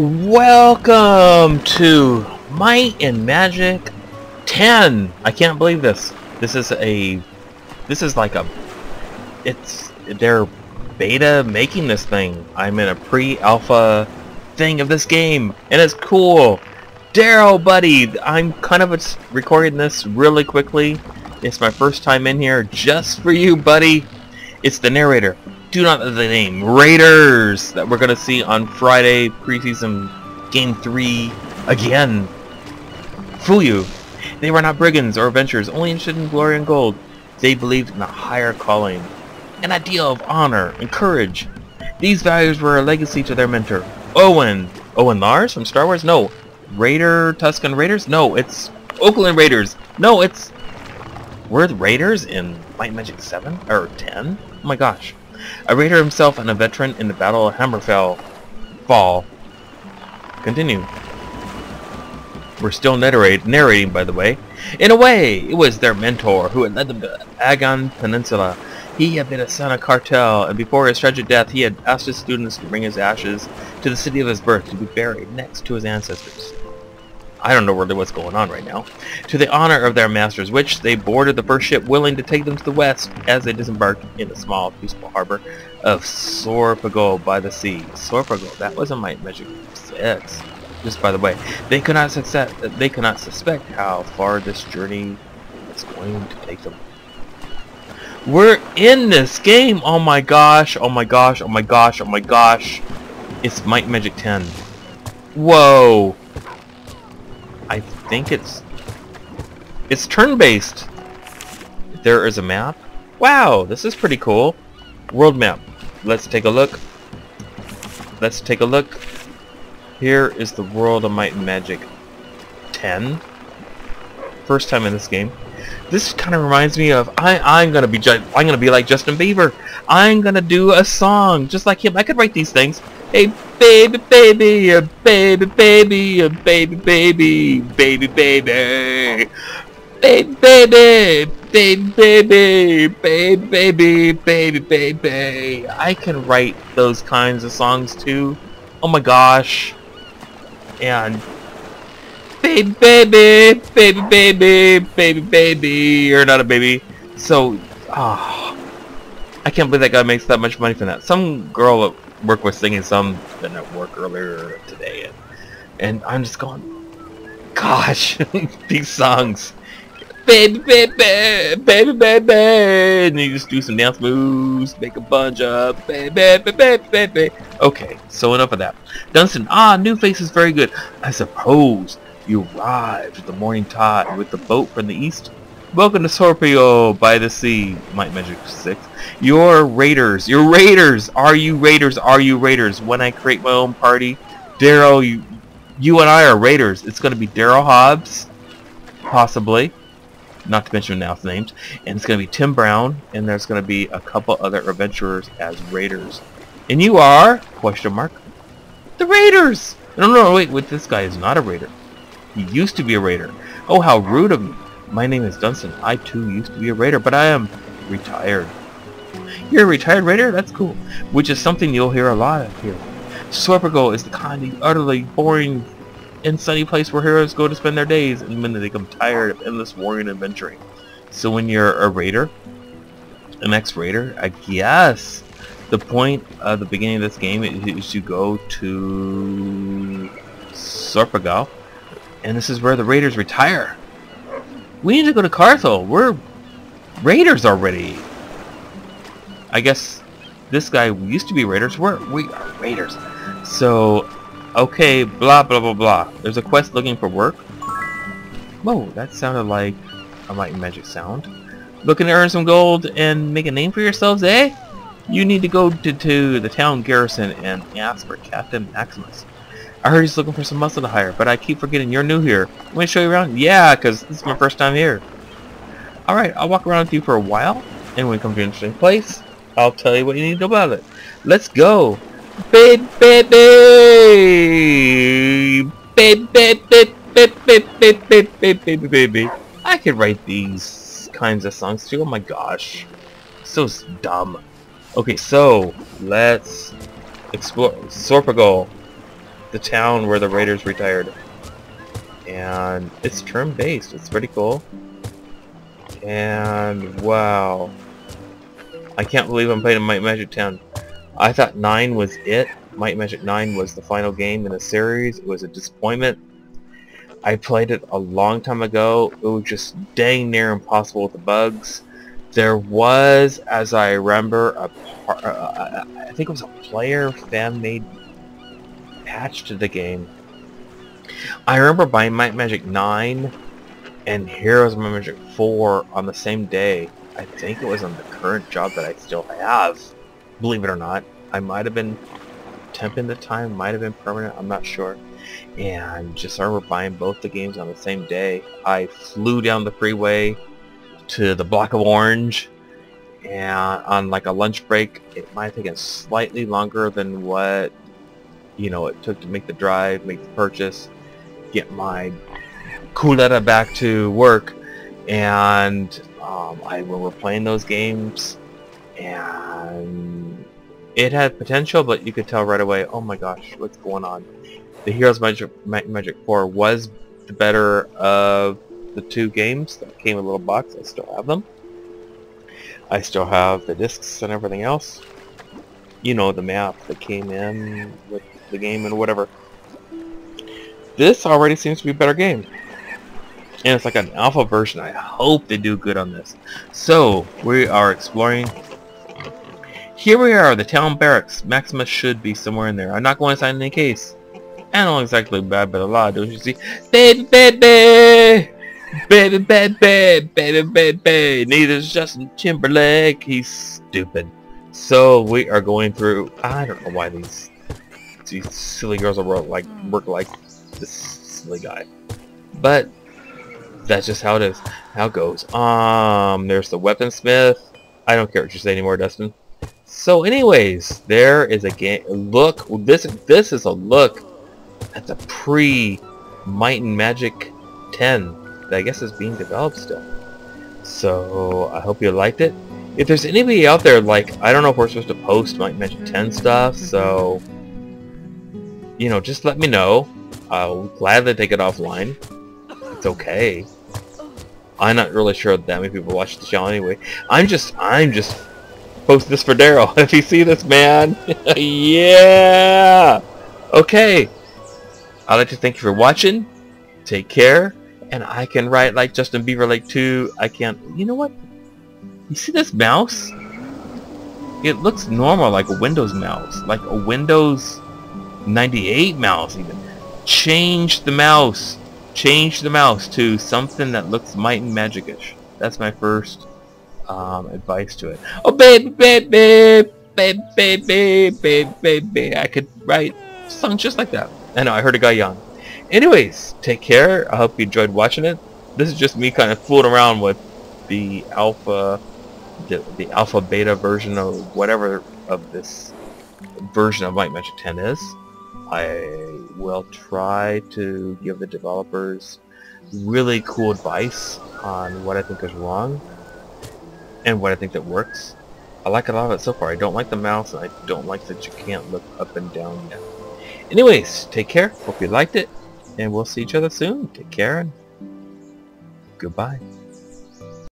Welcome to Might and Magic 10. I can't believe this. This is a this is like a it's they're beta making this thing. I'm in a pre-alpha thing of this game and it's cool. Daryl buddy, I'm kind of recording this really quickly. It's my first time in here just for you buddy. It's the narrator do not know the name, Raiders, that we're going to see on Friday, preseason game 3, again. Fool you. They were not brigands or adventurers, only interested in glory and gold. They believed in a higher calling, an ideal of honor and courage. These values were a legacy to their mentor, Owen. Owen Lars from Star Wars? No. Raider Tuscan Raiders? No, it's Oakland Raiders. No, it's... We're the Raiders in Might Magic 7? Or 10? Oh my gosh. A raider himself and a veteran in the Battle of Hammerfell Fall. Continue. We're still narrating, by the way. In a way, it was their mentor who had led them to Agyn Peninsula. He had been a son of Karthal, and before his tragic death, he had asked his students to bring his ashes to the city of his birth to be buried next to his ancestors. I don't know really what's going on right now, to the honor of their masters, which they boarded the first ship willing to take them to the west as they disembarked in the small, peaceful harbor of Sorpigal by the sea. Sorpigal, that was a Might Magic 6. Just by the way, they could not success, they could not suspect how far this journey is going to take them. We're in this game! Oh my gosh, oh my gosh, oh my gosh, oh my gosh. It's Might Magic 10. Whoa! Think it's... It's turn-based! There is a map. Wow, this is pretty cool. World map. Let's take a look. Let's take a look. Here is the World of Might and Magic 10. First time in this game. This kind of reminds me of I I'm gonna be I'm gonna be like Justin Bieber. I'm gonna do a song just like him. I could write these things. Hey baby baby, a baby baby, a baby baby, baby baby. Baby baby, baby baby, baby baby, baby baby. I can write those kinds of songs too. Oh my gosh. And baby baby, baby baby, baby baby, you're not a baby. So, ah. Oh, I can't believe that guy makes that much money from that. Some girl work was singing some at work earlier today, and, and I'm just going, gosh, these songs, baby, baby, baby, baby, and you just do some dance moves, make a bunch of baby, baby, baby, baby. Okay, so enough of that. Dunstan, ah, new face is very good. I suppose you arrived at the morning tide with the boat from the east. Welcome to Sorpio by the sea, Might Magic 6. You're Raiders. You're Raiders. Are you Raiders? Are you Raiders? When I create my own party, Daryl, you, you and I are Raiders. It's going to be Daryl Hobbs, possibly, not to mention announced names, and it's going to be Tim Brown, and there's going to be a couple other adventurers as Raiders. And you are, question mark, the Raiders! No, no, no, wait, wait, this guy is not a Raider. He used to be a Raider. Oh, how rude of me. My name is Dunstan. I, too, used to be a Raider, but I am retired. You're a retired raider? That's cool. Which is something you'll hear a lot of here. Sorpigal is the kind of utterly boring and sunny place where heroes go to spend their days and when they become tired of endless warring and adventuring. So when you're a raider, an ex-raider, I guess the point of the beginning of this game is to go to Sorpigal, and this is where the raiders retire. We need to go to Karthal. We're raiders already. I guess this guy used to be Raiders. We're, we are Raiders. So, okay, blah, blah, blah, blah. There's a quest looking for work. Whoa, that sounded like a Might and Magic sound. Looking to earn some gold and make a name for yourselves, eh? You need to go to, to the town garrison and ask for Captain Maximus. I heard he's looking for some muscle to hire, but I keep forgetting you're new here. Want me show you around? Yeah, because this is my first time here. Alright, I'll walk around with you for a while, and when we come to an interesting place, I'll tell you what you need to know about it. Let's go. Baby, baby, baby, baby, baby, baby, baby, baby. I could write these kinds of songs too. Oh my gosh, so dumb. Okay, so let's explore Sorpigal. The town where the Raiders retired. And it's turn-based. It's pretty cool. And wow. I can't believe I'm playing Might Magic 10. I thought 9 was it. Might Magic 9 was the final game in the series. It was a disappointment. I played it a long time ago. It was just dang near impossible with the bugs. There was, as I remember, a par uh, uh, I think it was a player fan-made patch to the game. I remember buying Might Magic 9 and Heroes Might Magic 4 on the same day. I think it was on the current job that I still have. Believe it or not. I might have been temping the time, might have been permanent, I'm not sure. And just I remember buying both the games on the same day. I flew down the freeway to the block of orange and on like a lunch break it might have taken slightly longer than what you know it took to make the drive make the purchase get my Kuleta back to work and um, I were playing those games and it had potential but you could tell right away oh my gosh what's going on the Heroes Magic, Magic 4 was the better of the two games that came in a little box. I still have them. I still have the discs and everything else. You know, the map that came in with the game and whatever. This already seems to be a better game. And it's like an alpha version. I hope they do good on this. So, we are exploring. Here we are, the town barracks. Maximus should be somewhere in there. I'm not going to sign any case. I don't exactly bad, but a lot, don't you see? Baby, baby! Baby, baby, baby, baby, baby. Neither's Justin Timberlake. He's stupid. So we are going through. I don't know why these these silly girls are like work like this silly guy, but that's just how it is. How it goes. Um, there's the weaponsmith. I don't care what you say anymore, Dustin. So, anyways, there is a game. Look, this this is a look at the pre Might and Magic 10 that I guess is being developed still. So I hope you liked it. If there's anybody out there, like, I don't know if we're supposed to post Might and Magic 10 stuff, so, you know, just let me know. I'll gladly take it offline. It's okay. I'm not really sure that many people watch the show anyway. I'm just, I'm just posting this for Daryl. If you see this, man, yeah! Okay. I'd like to thank you for watching. Take care and I can write like Justin Bieber like too. I can't. You know what? You see this mouse? It looks normal, like a Windows mouse, like a Windows 98 mouse even. Change the mouse. Change the mouse to something that looks might and magicish. That's my first um, advice to it. Oh baby, baby, baby, baby, baby, baby. I could write songs just like that. I know. I heard a guy young. Anyways, take care. I hope you enjoyed watching it. This is just me kind of fooling around with the alpha, the, the alpha beta version of whatever of this version of Might Magic 10 is. I will try to give the developers really cool advice on what I think is wrong and what I think that works. I like a lot of it so far. I don't like the mouse and I don't like that you can't look up and down yet. Anyways, take care. Hope you liked it and we'll see each other soon. Take care and goodbye.